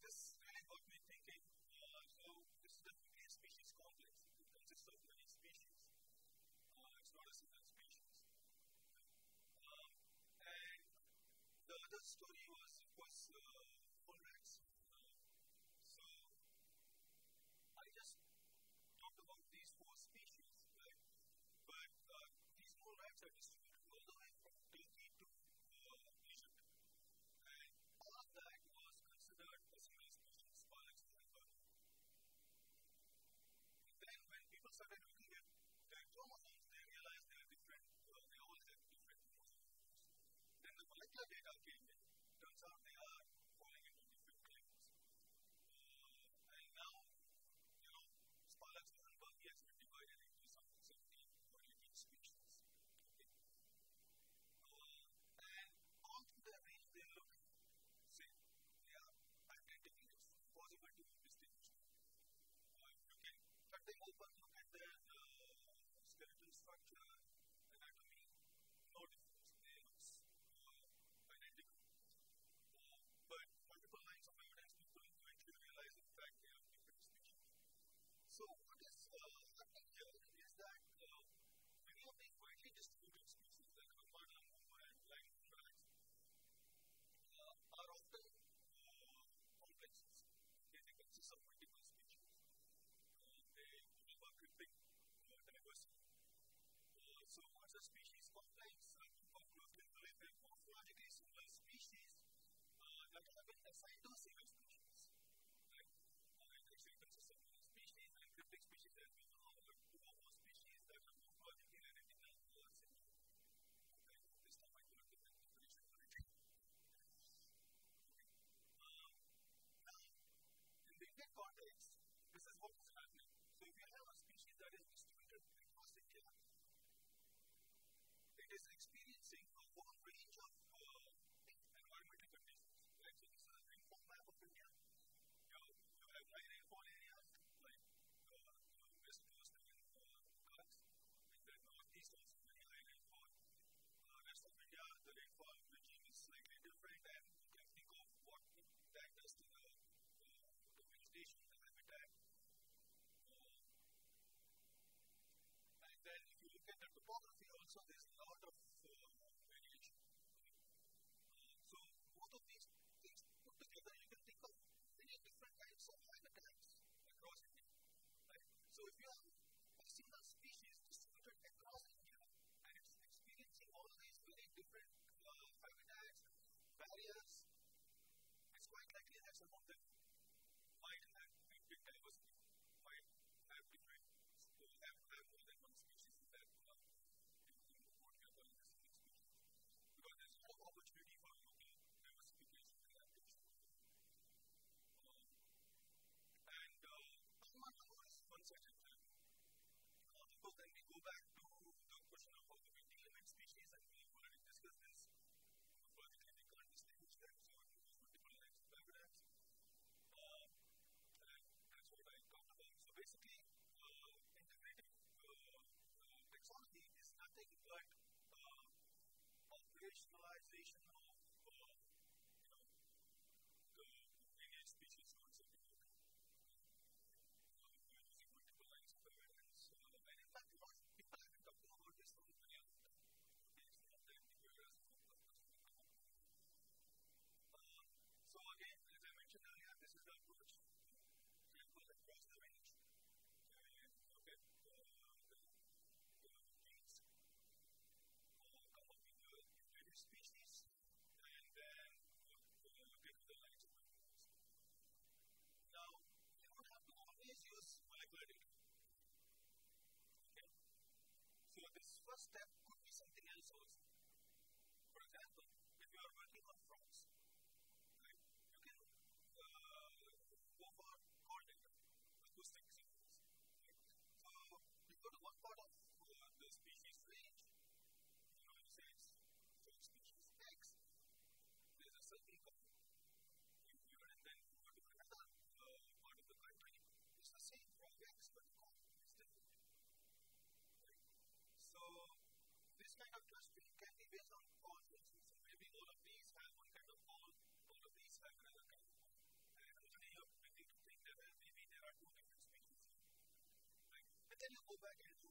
this really got me thinking. Uh, so this is definitely a species complex. It consists of many species. Uh, it's not a single species. Um, and the other story was So what is uh, happening here is that many of these widely distributed species like Ramana, Mumba, and Lion Rats are often uh, complexes. They consist uh, of multiple species. They overlap with big diversity. So what's a species complex? A group of closely related morphologically similar species that have been assigned to a single species. so there's a lot of uh, variation. Uh, so both of these things put together, you can think of many different kinds of habitats across India. So if you have a single species distributed across India and it's experiencing all these very different uh, habitats, barriers, it's quite likely that some of them vocationalization step could be something else also. For example, if you are working on frogs, right, you can uh, go for cold acoustic signals. Right? So you go to one part of then you go back and do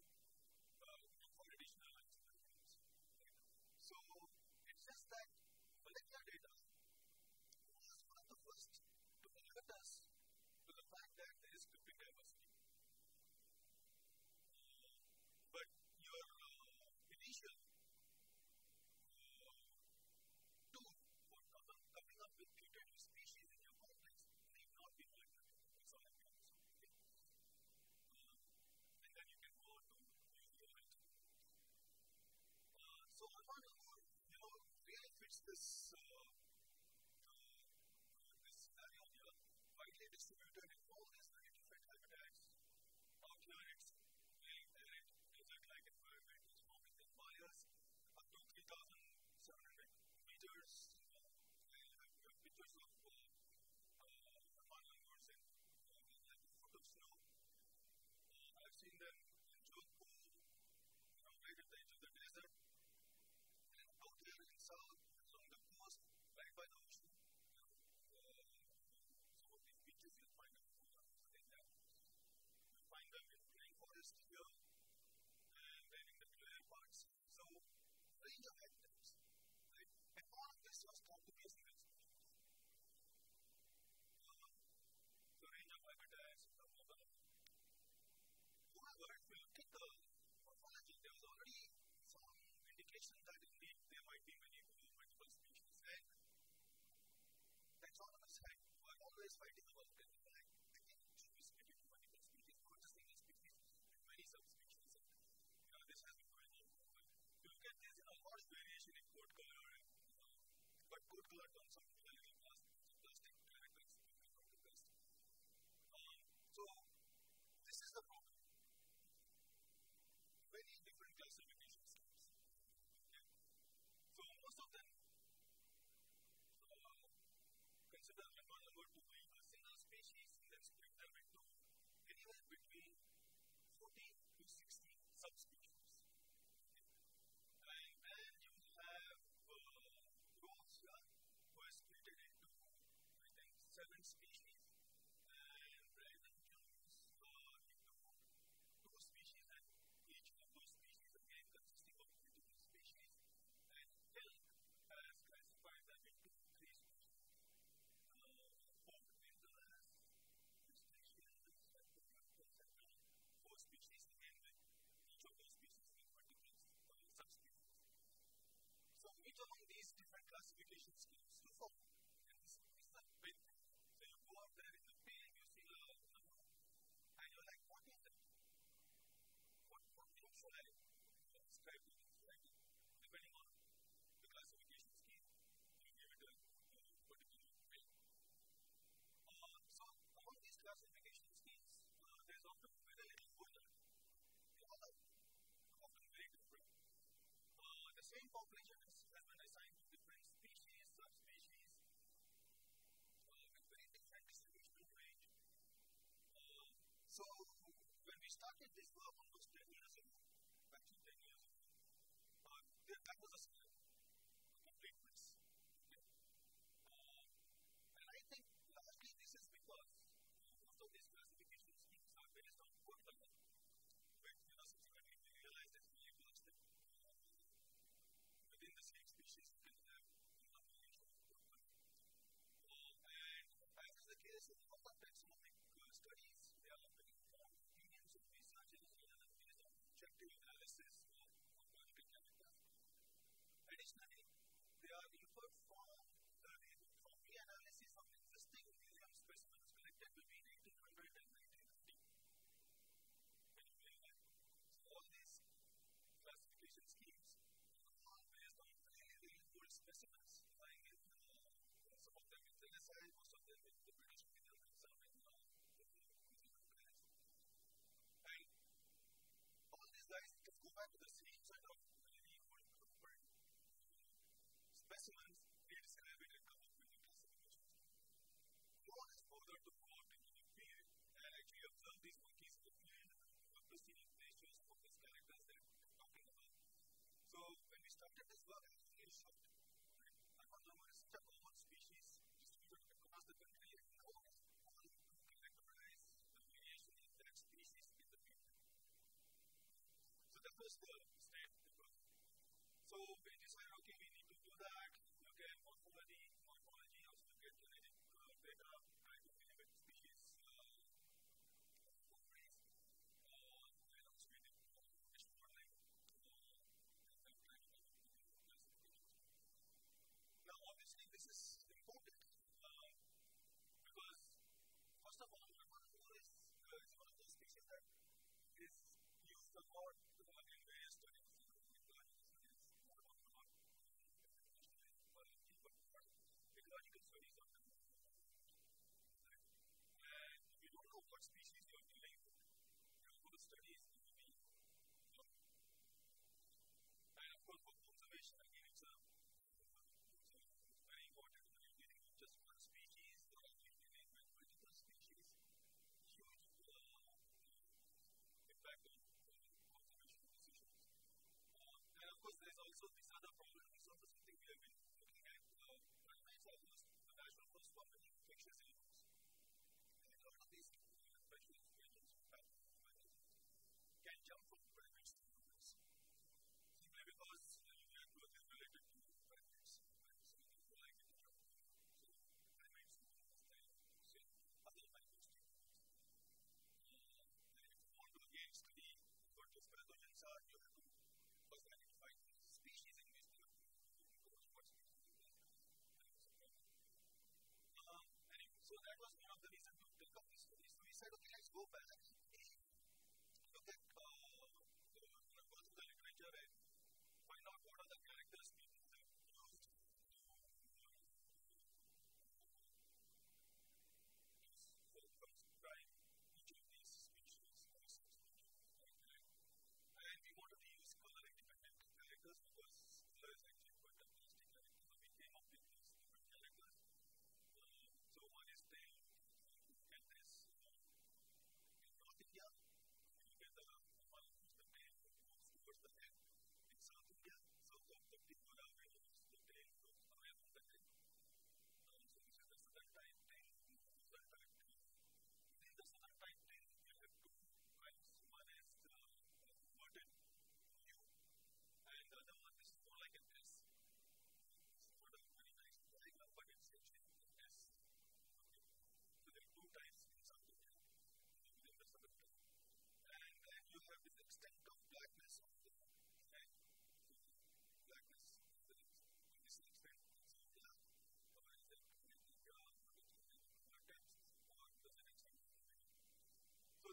uh, So it's just that molecular data was one of the first to alert us this find them and the clear parts. So, range of habitats. Right? And all of this was um, complicated with the range of epitaphs from Mobile. However, if we look at the morphology, there was already some indication that indeed there might be many multiple species. And taxonomists were always fighting about At this, large variation in coat color, and, uh, but coat color out to be a little plastic, plastic characteristics from the best. Um, so, this is the problem. Many different classification schemes. Okay. So, most of them uh, consider lemma number to be a single species and then split them into anywhere between 14 to 16 subspecies. Seven species. Uh, the same population is, has been assigned to different species, subspecies, uh, with very different distributional range. Uh, so when we started this work almost 10 years ago, actually 10 years ago, uh, there, that was a split, a complete mess. Okay. Uh, and I think largely this is because most of these classification schemes are based on code color, on objective can go back to the same set of really old blueprint specimens, they describe it and come up with a classification scheme. No bothered to out into the field and actually observe these monkeys in the field, perceiving natures of these characters that we're talking about. So when we started this work, I was really shocked. Right? Aconlama is such a common the. So we decided, okay, we need to do that, look at morphology, morphology, also look at genetic uh, data, try to limit species properties, uh, and also we did niche modeling. Now, obviously, this is important uh, because, first of all, Lemon is, uh, is one of those species that is used a lot ecological studies of jump from primates to humans. Simply because uh, human growth is related to primates. Primates are more likely to jump so primates to humans other primates to humans. And if you want to again study what these pathogens are, you have to first identify the species in which they occur. Because what species so that was one of the reasons to take up this study. So we said, okay, let's go back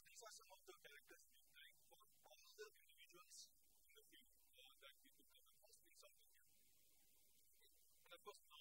these are some of the characters we find for all the individuals in the field uh, that we could come across in South India. And of course,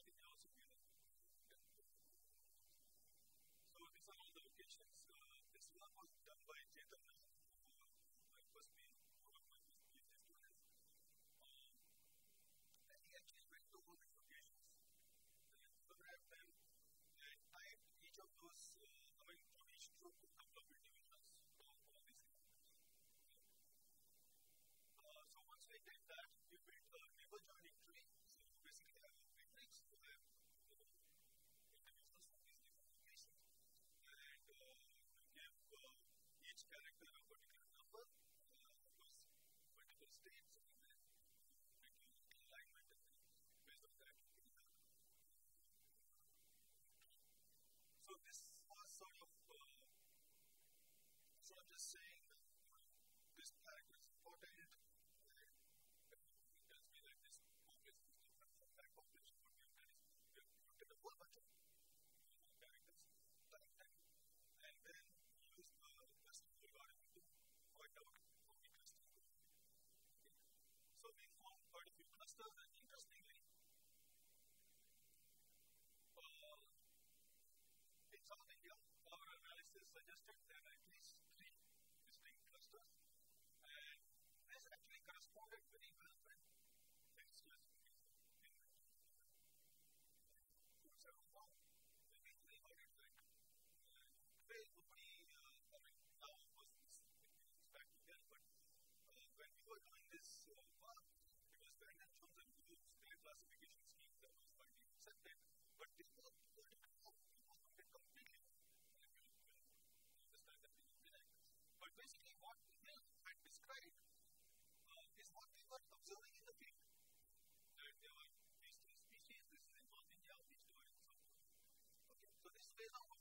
states and then alignment and then based that So this was sort of uh, so I'm just saying classification scheme that was widely accepted, but did not of implemented completely. And you understand that in a minute. But basically, what Hill had described uh, is what we were observing in the field. That there were these two species, this is in North India, these two in South Okay, so this is based on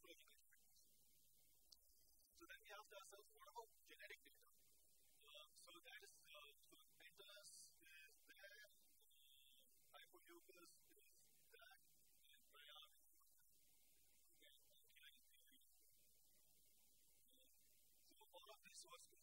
was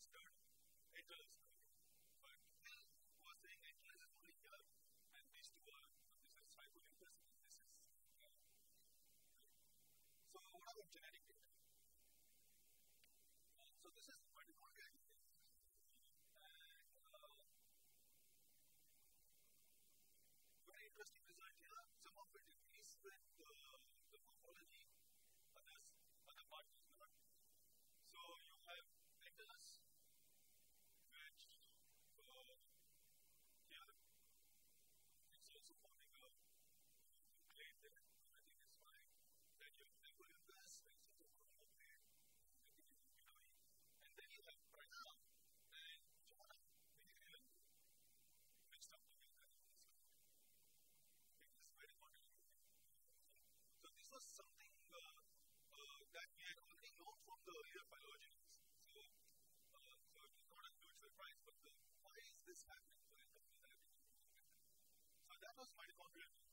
that was my conclusion.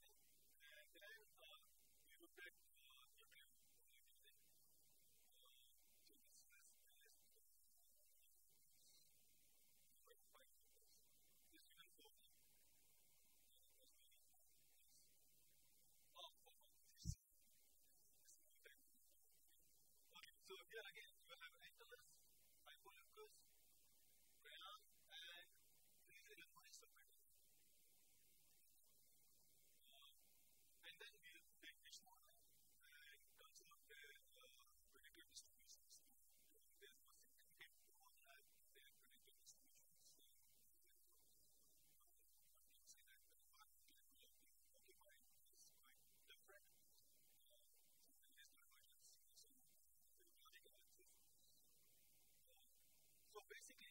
Basically,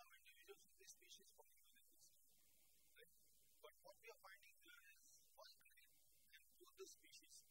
some individuals of this species from human existence. Right? But what we are finding here is one and two other species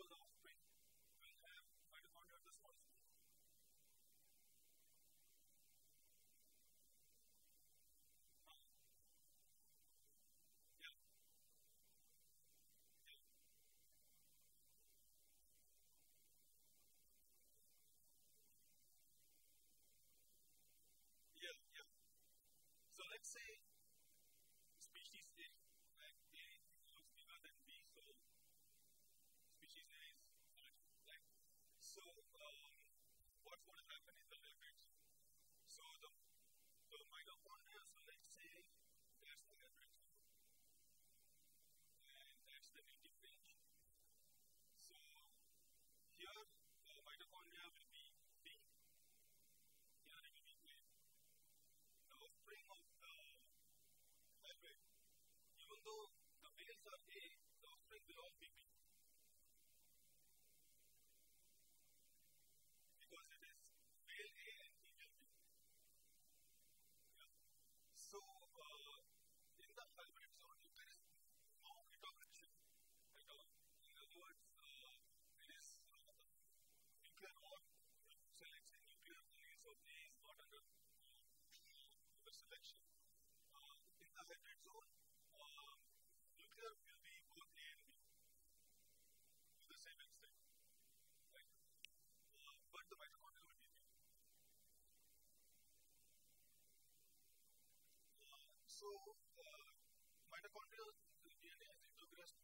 equals offspring. Will have mitochondria the small let's say the So, uh, mitochondrial DNA has introgressed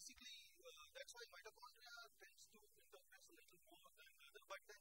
basically, uh, that's why mitochondria tends to interfere a little more than the other. But then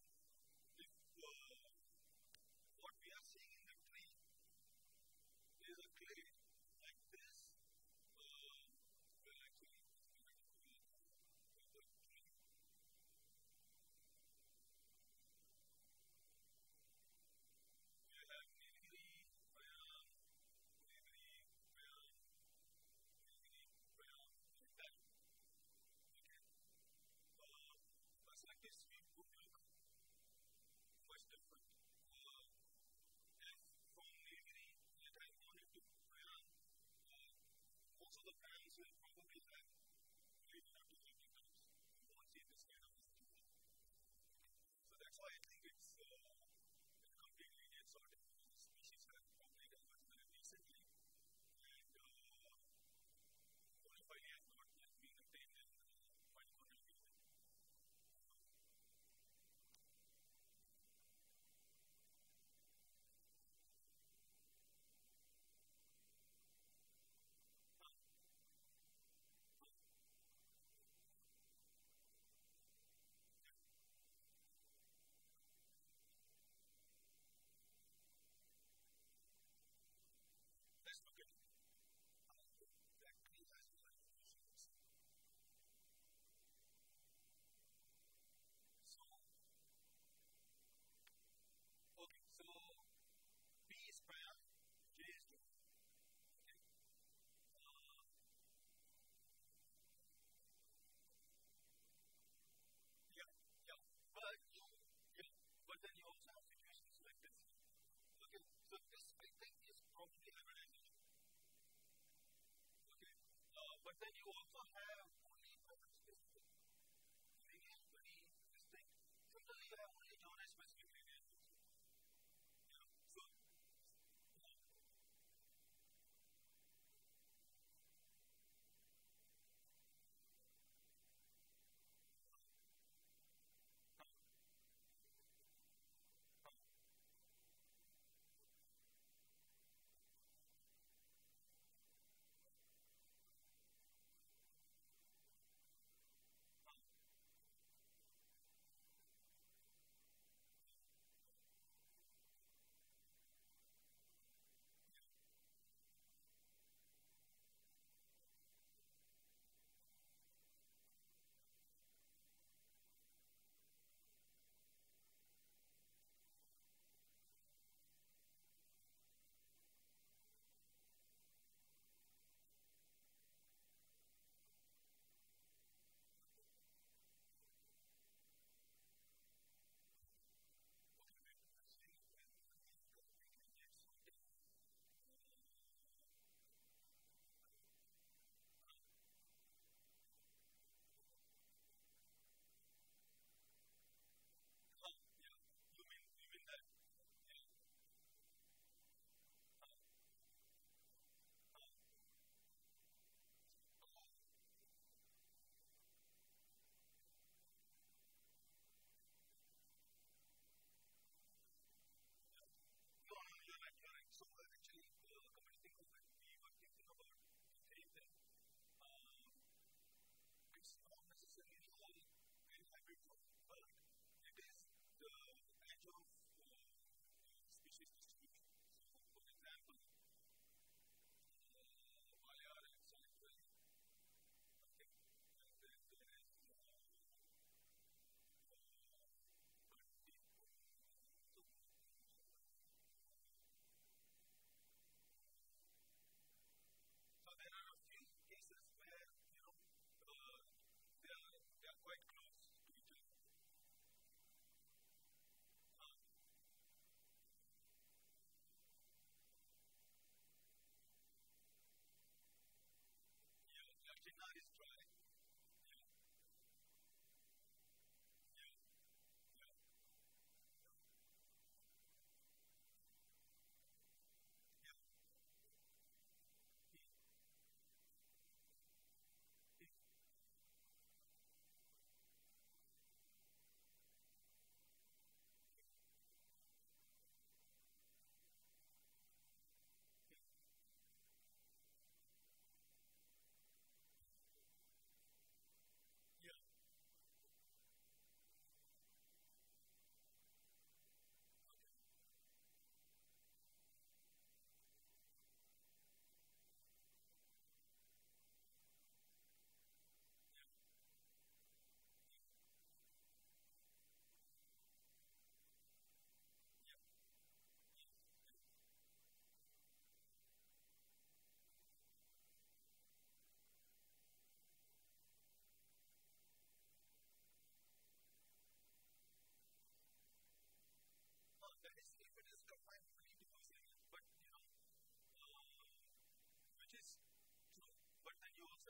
then you also have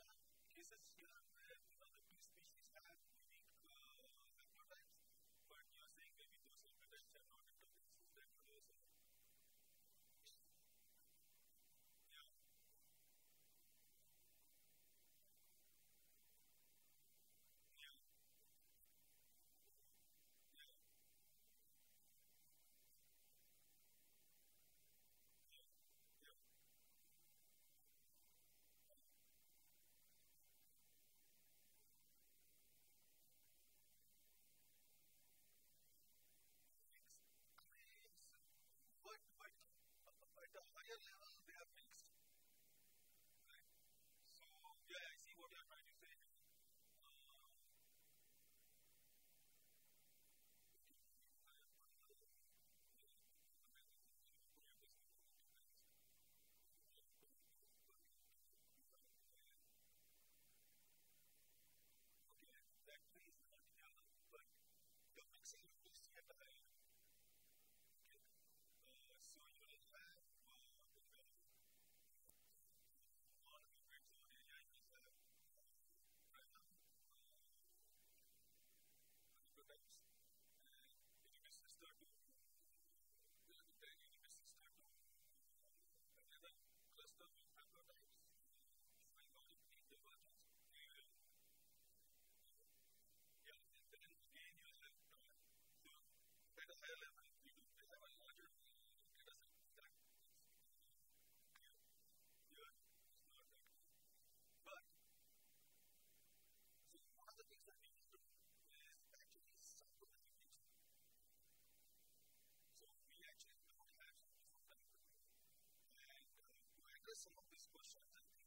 that Jesus, you know, was something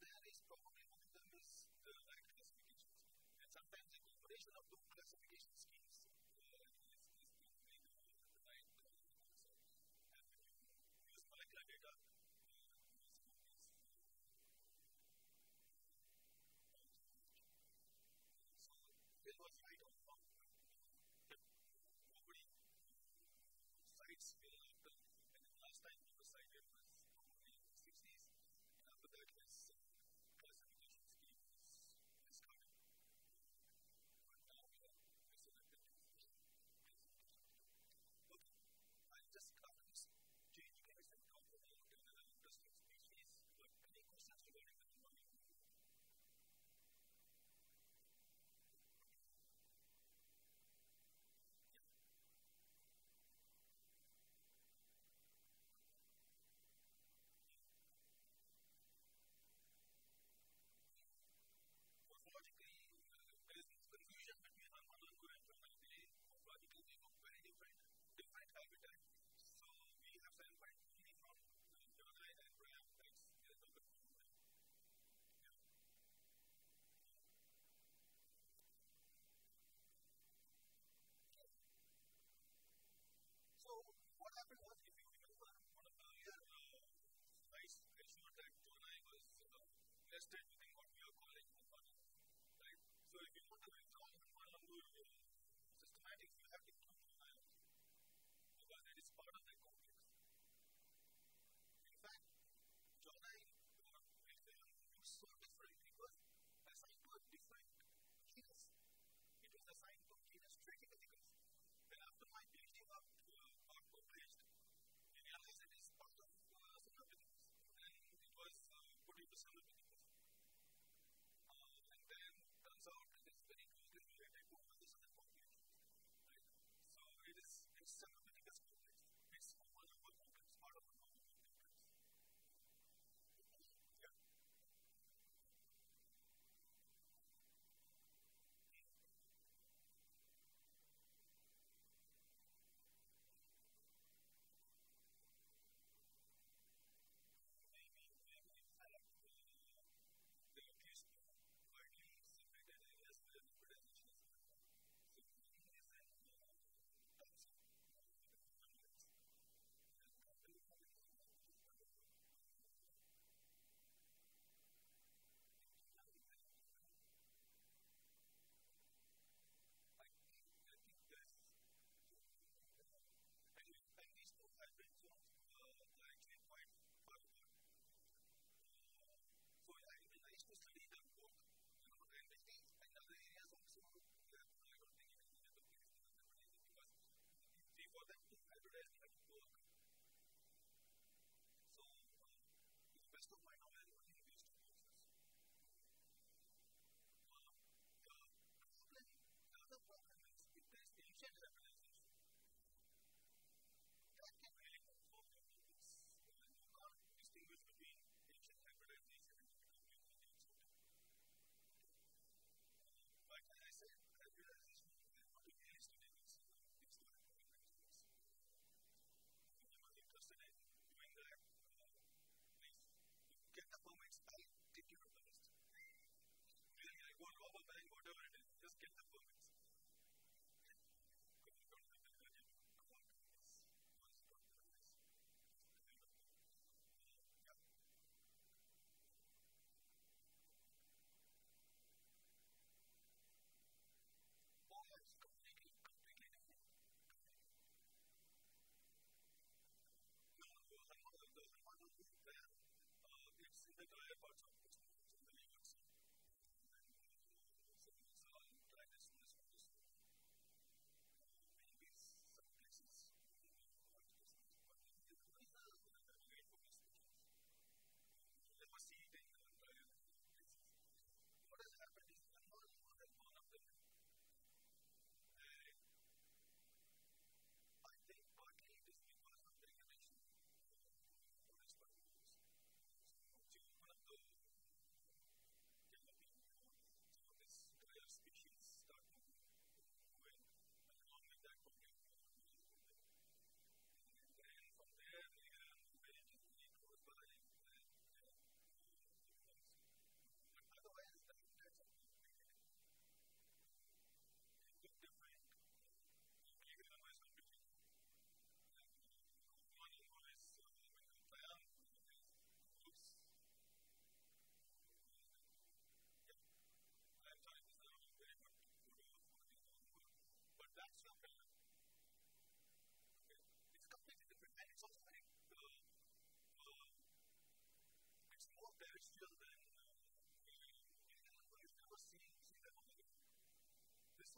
that is probably one of the most uh, like classification schemes. And sometimes the combination of two classification schemes uh, was right on top. Nobody sites failed. And the last time was. stick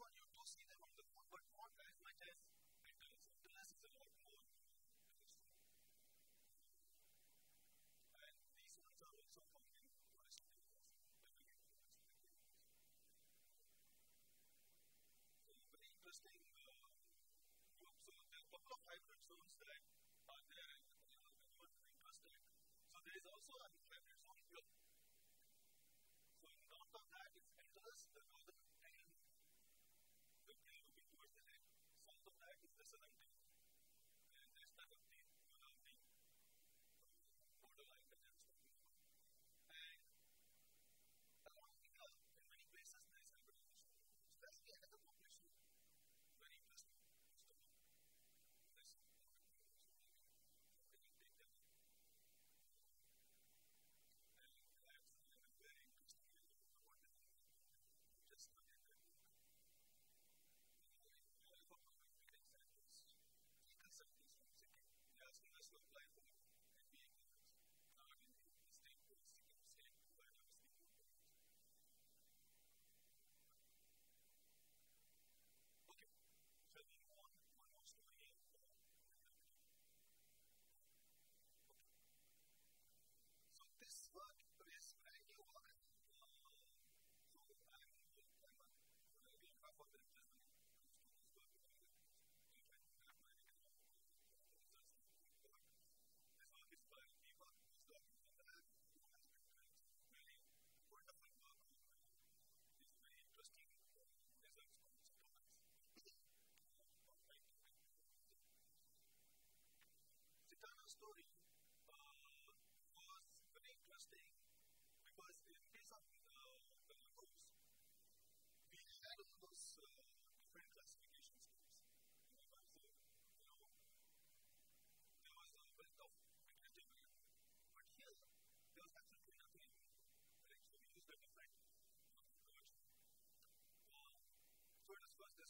one, you do see them on the phone, but not as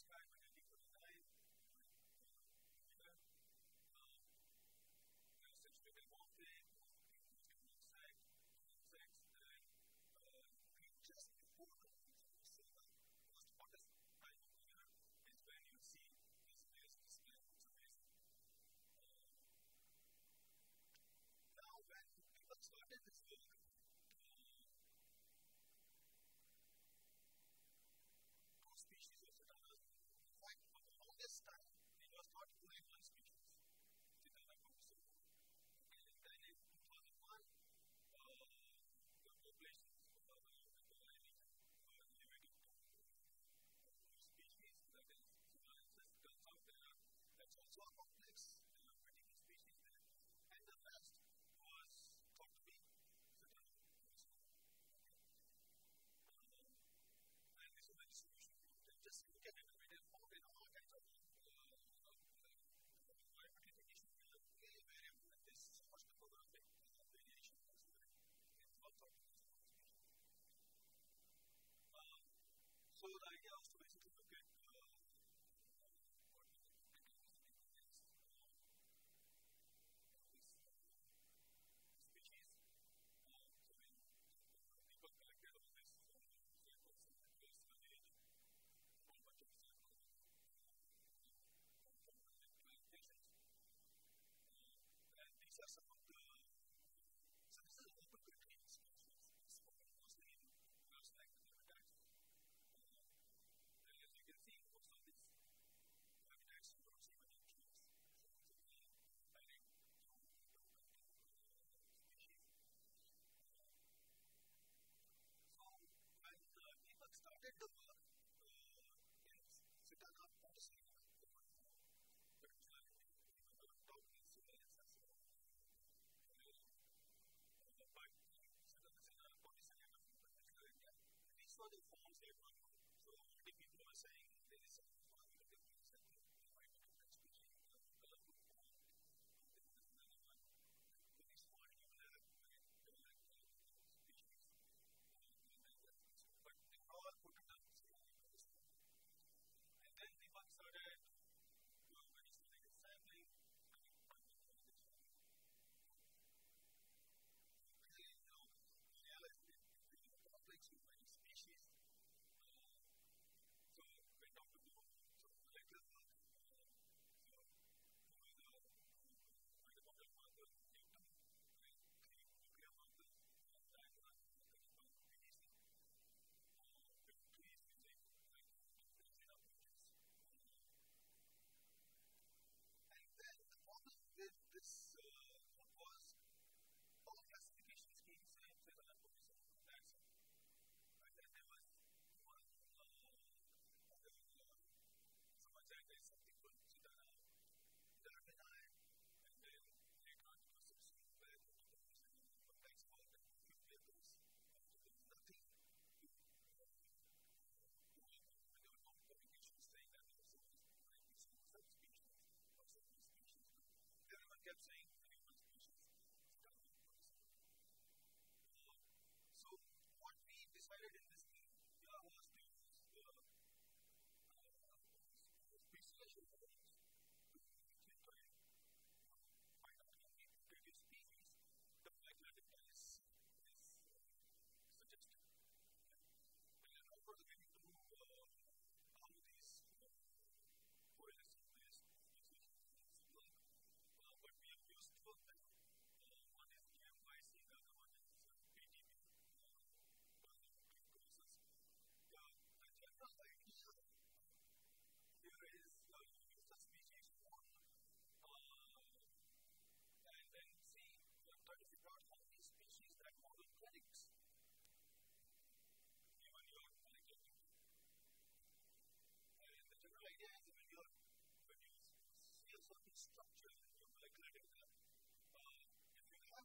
described in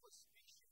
you species,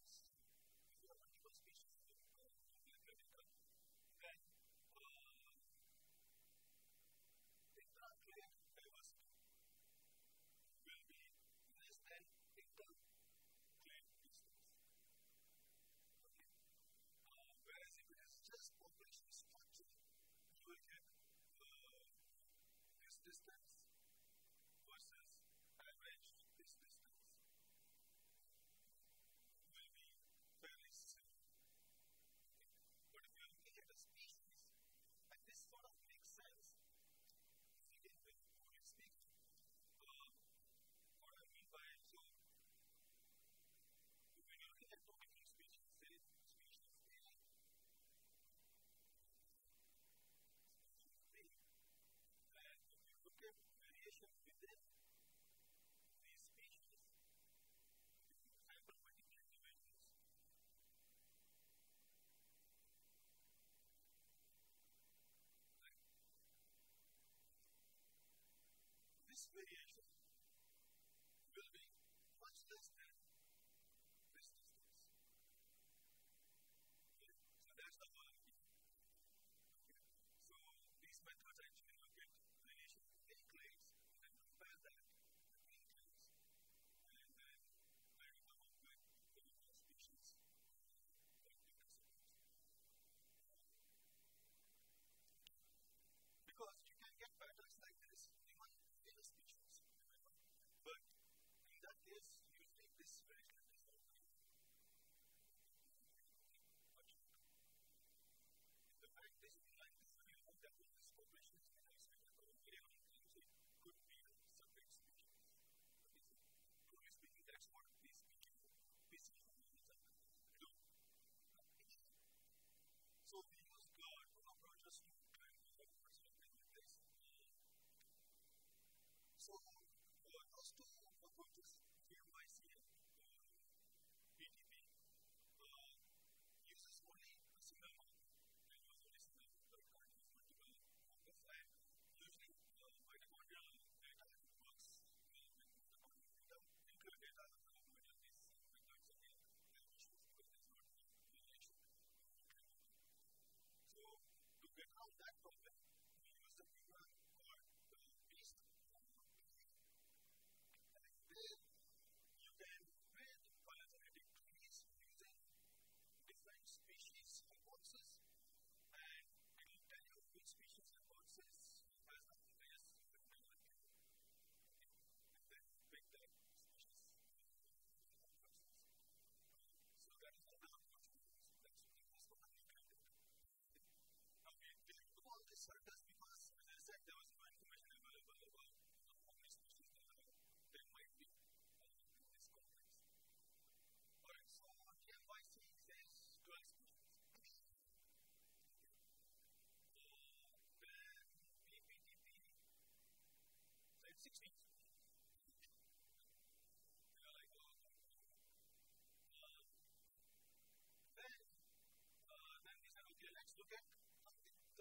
So, for us to approach this game by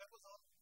that was all.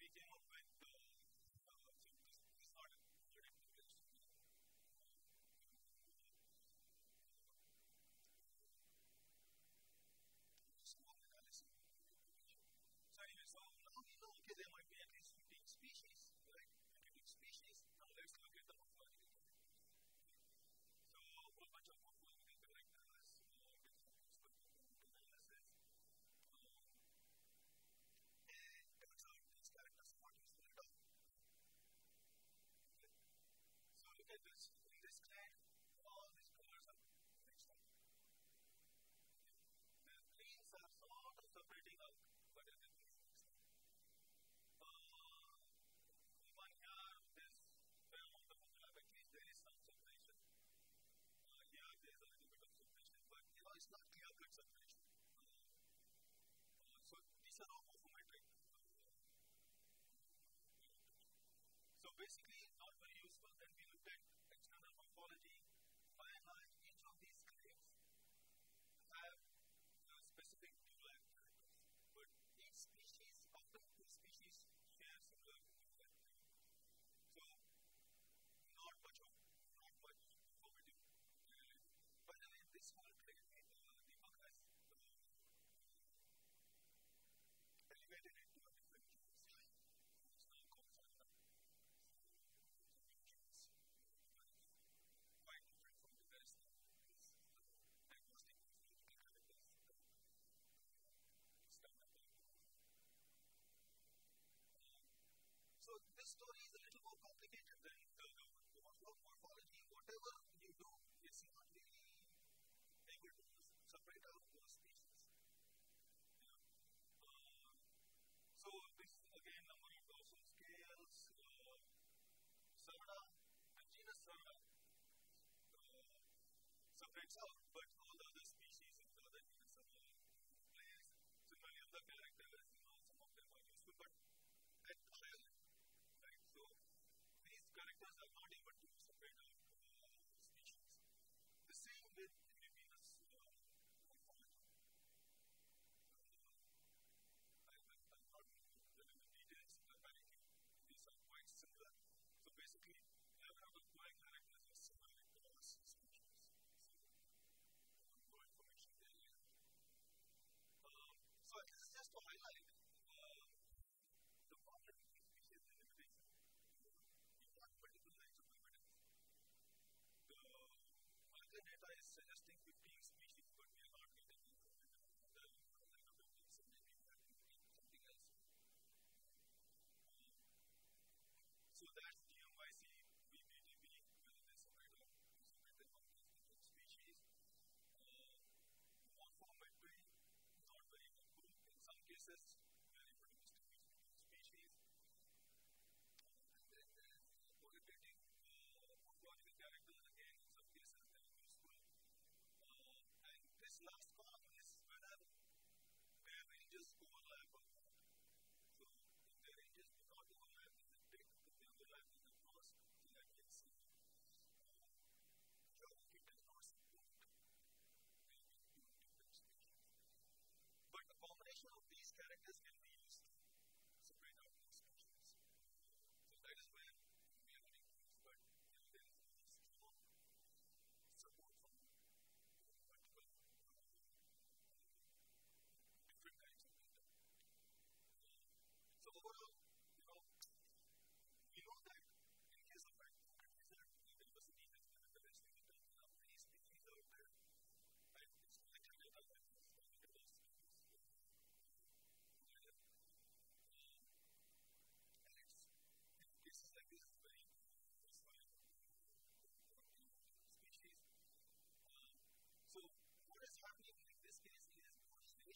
Iyi niyo. basically this story is a little more complicated than the, the, morphology. Whatever you do, it's not really able to separate out those species. Yeah. Uh, so this again number of dorsal scales, uh, Cerda and genus Cerda uh, separates out, but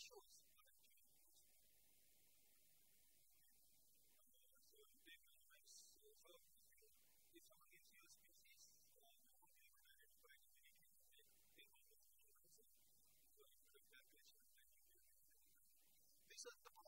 This is the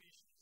species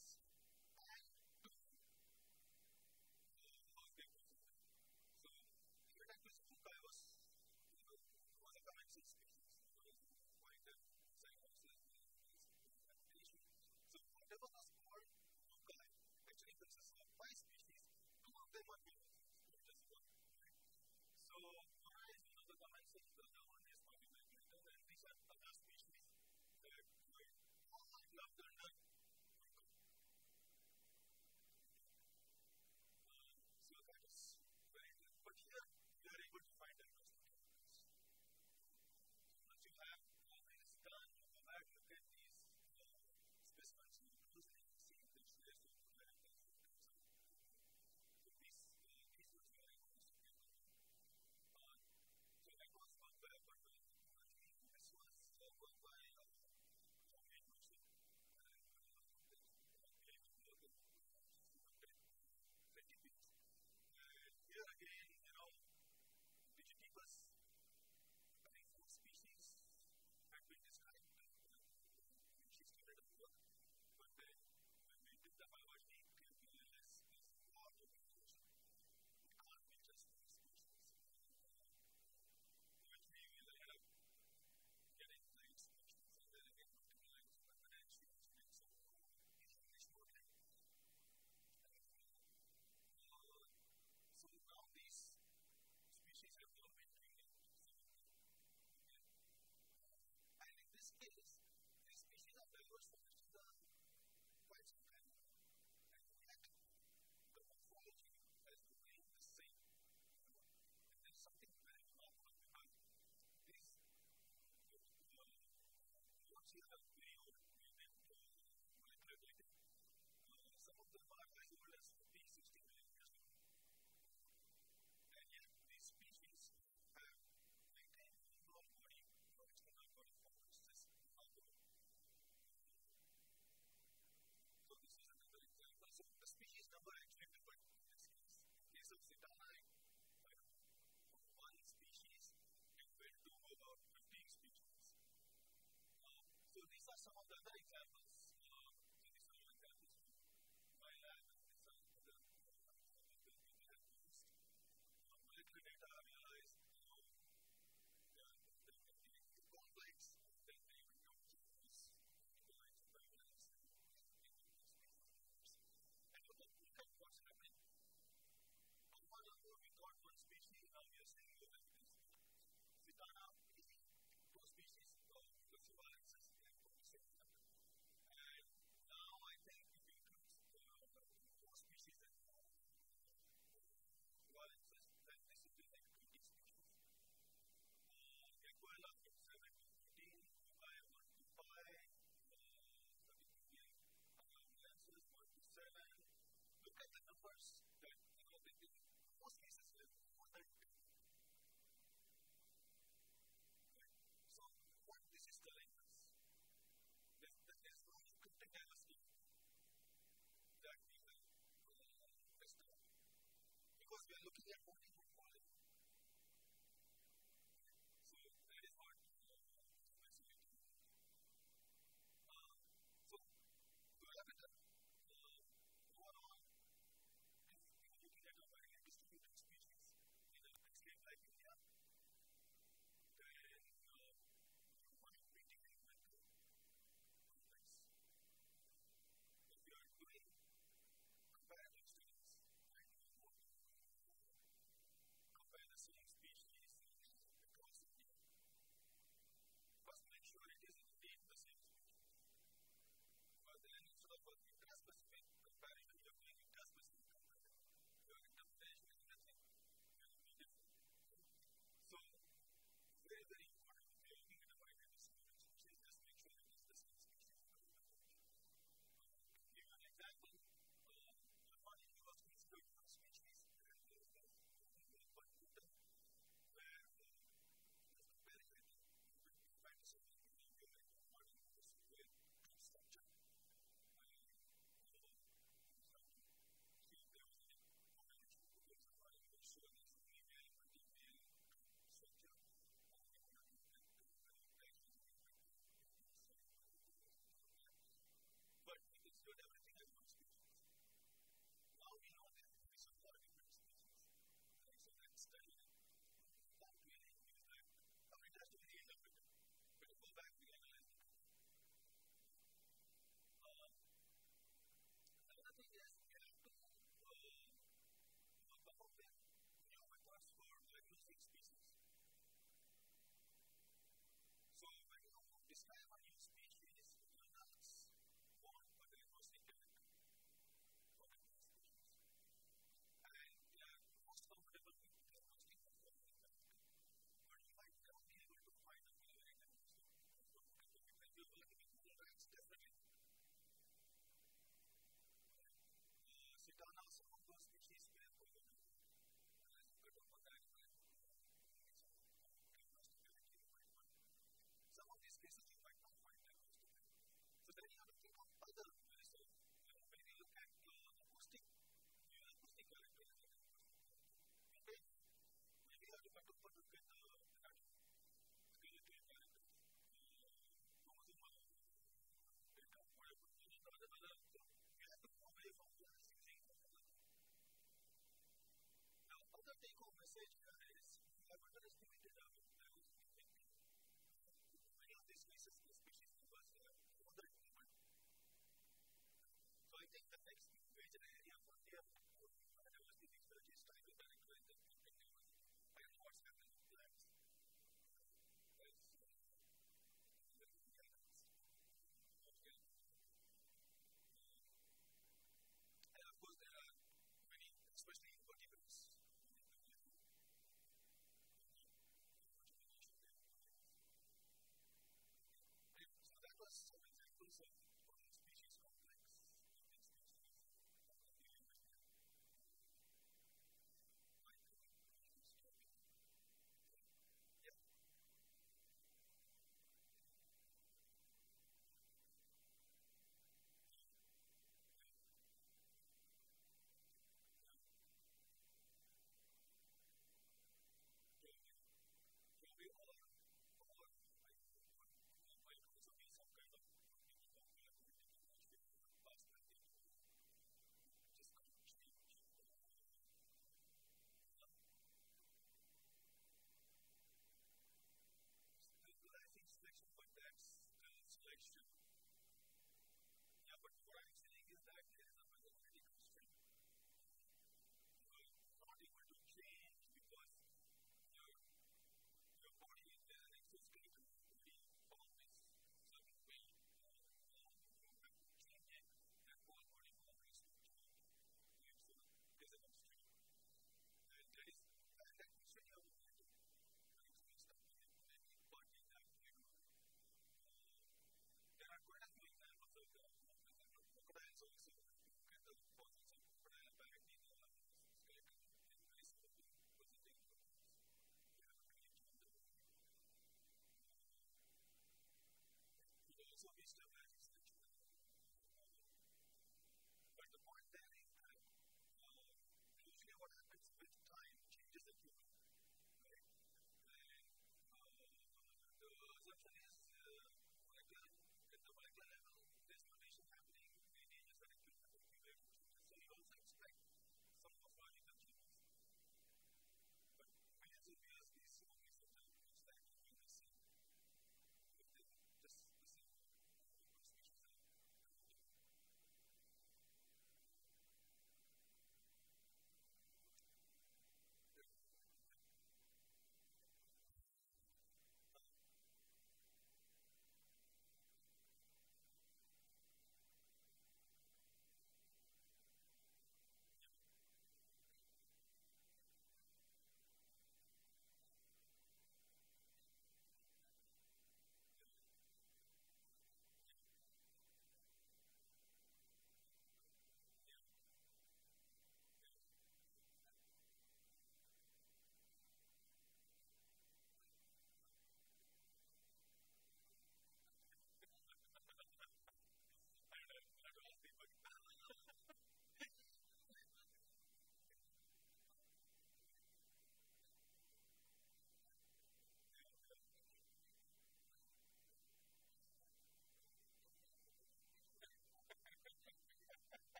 these are some of the other we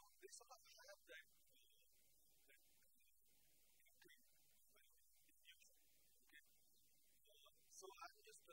this, this can't be a different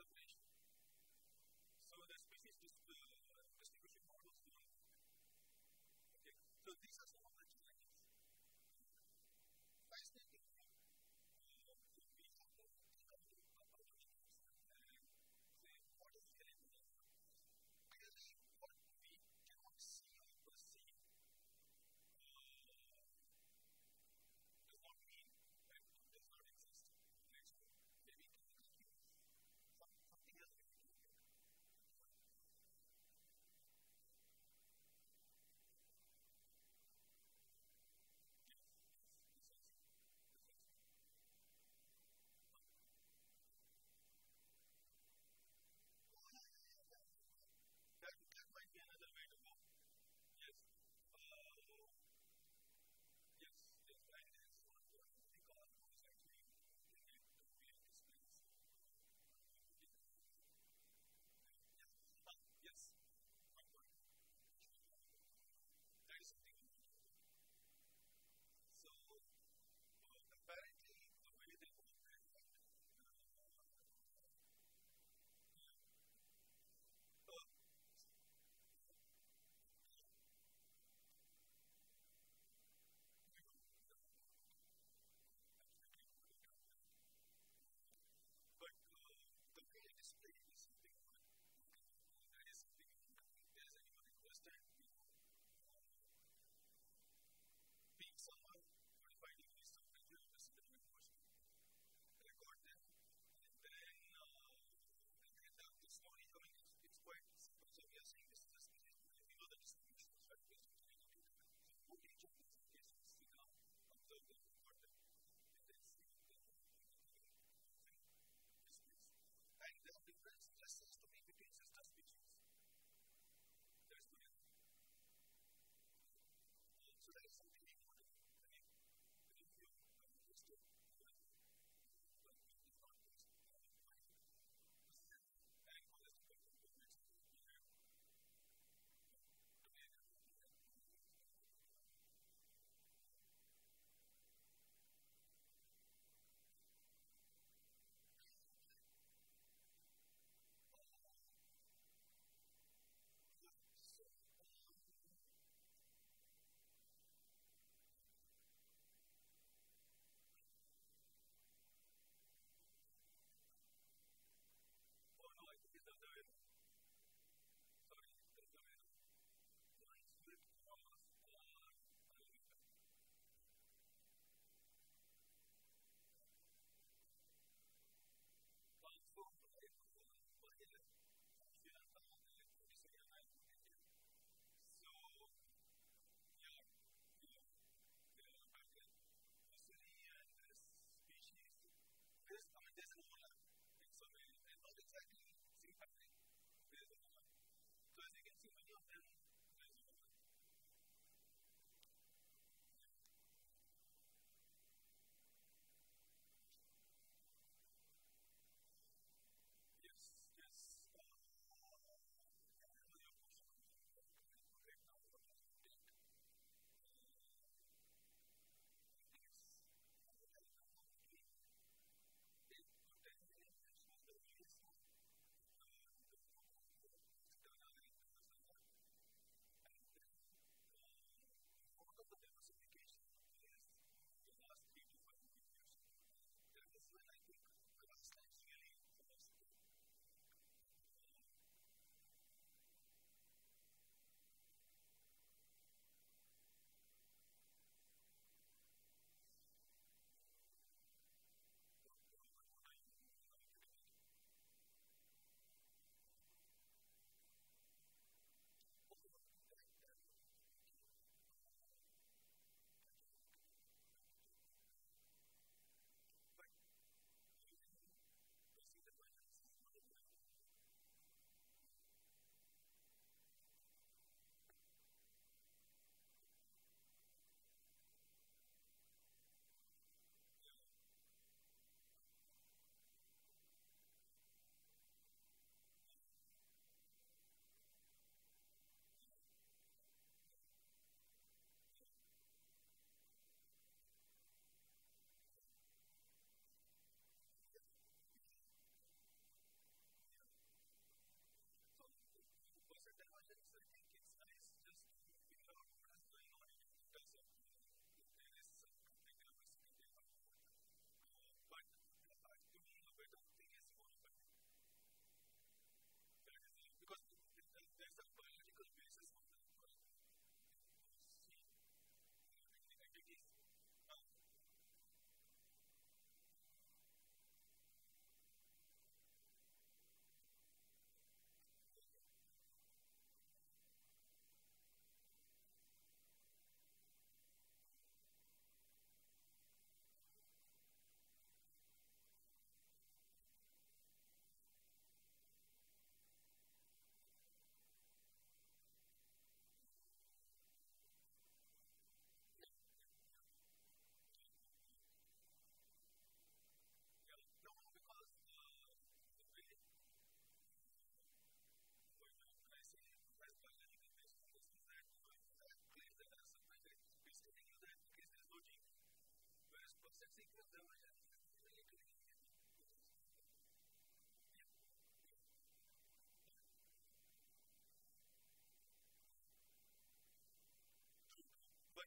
absolutely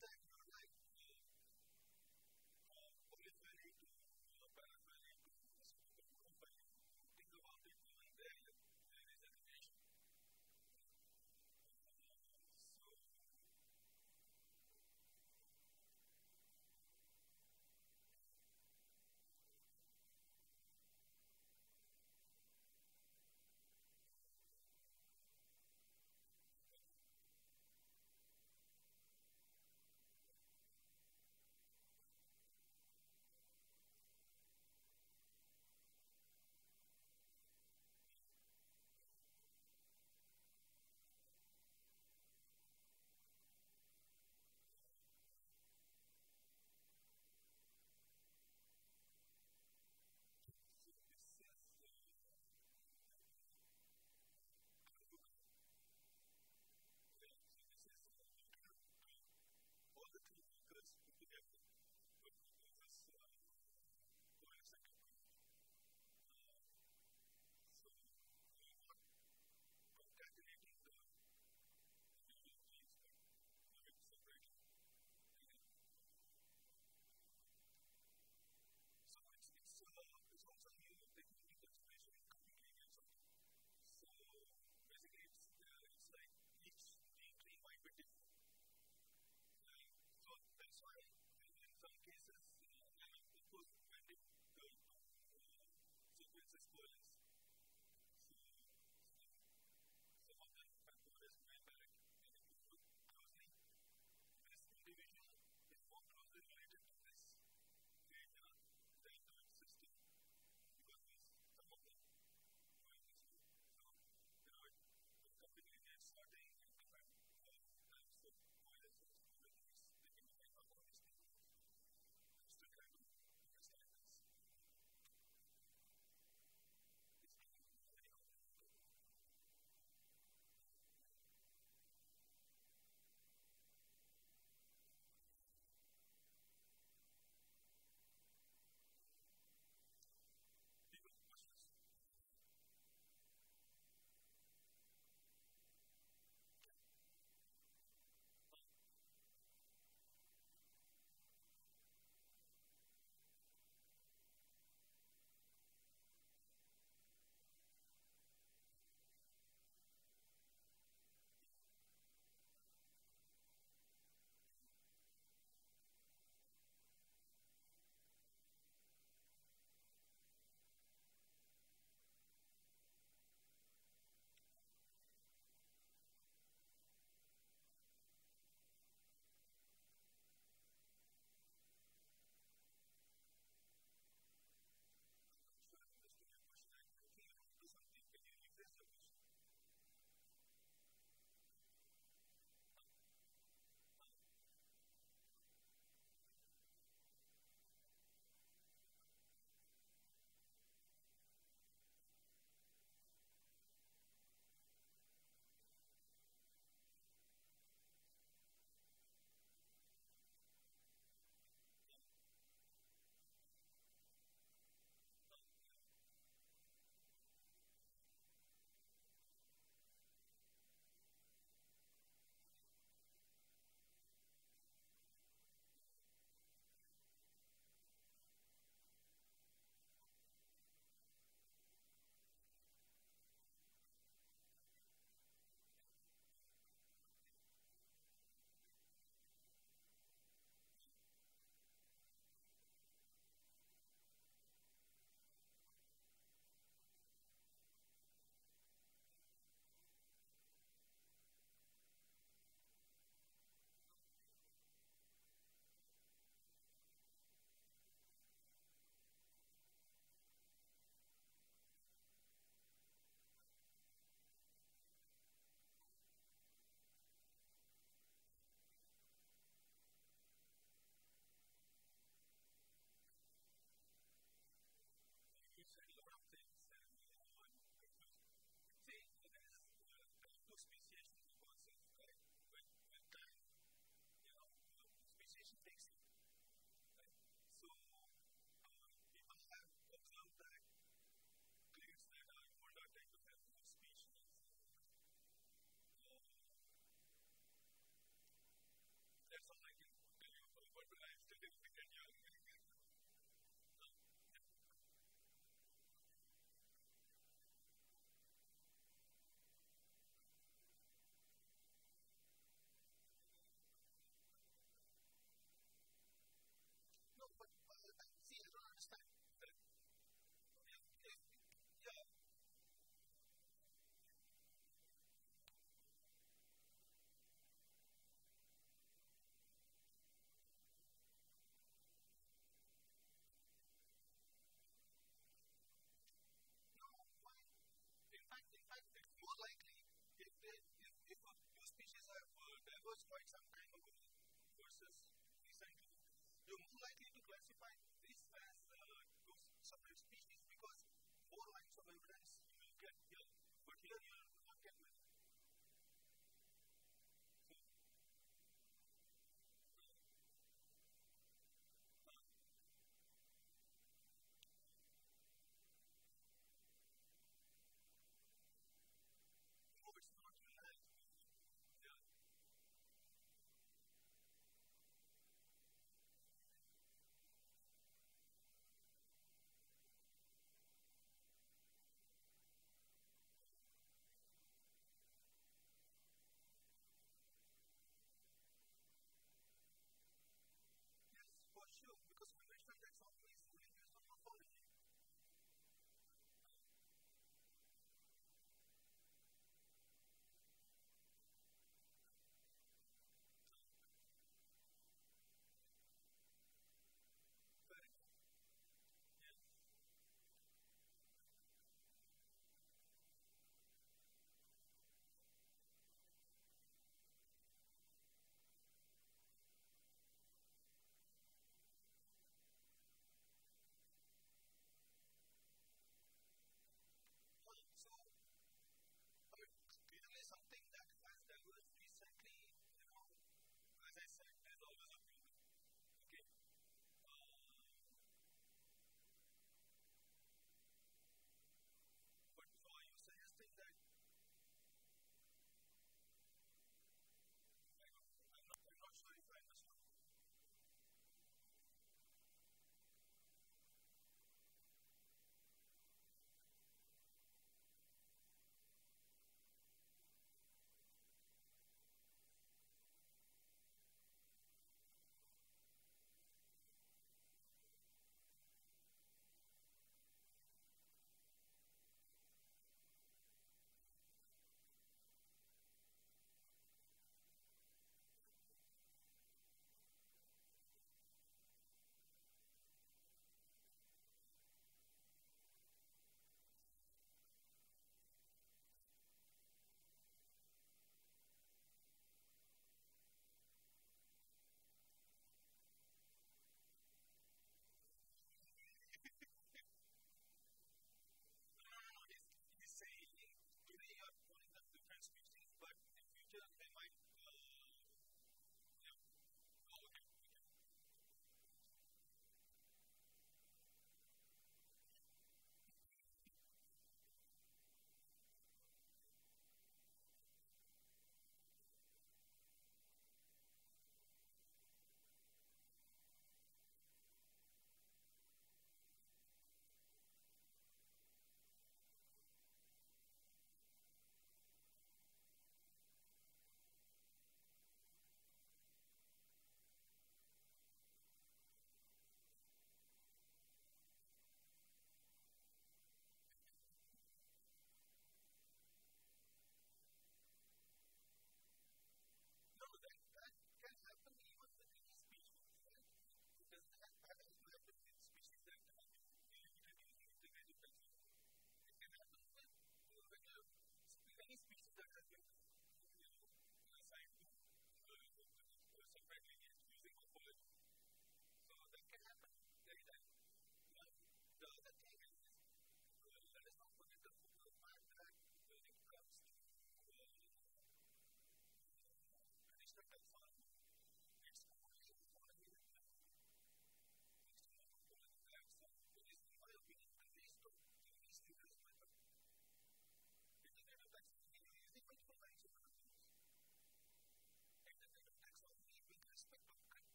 like, uh,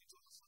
it's also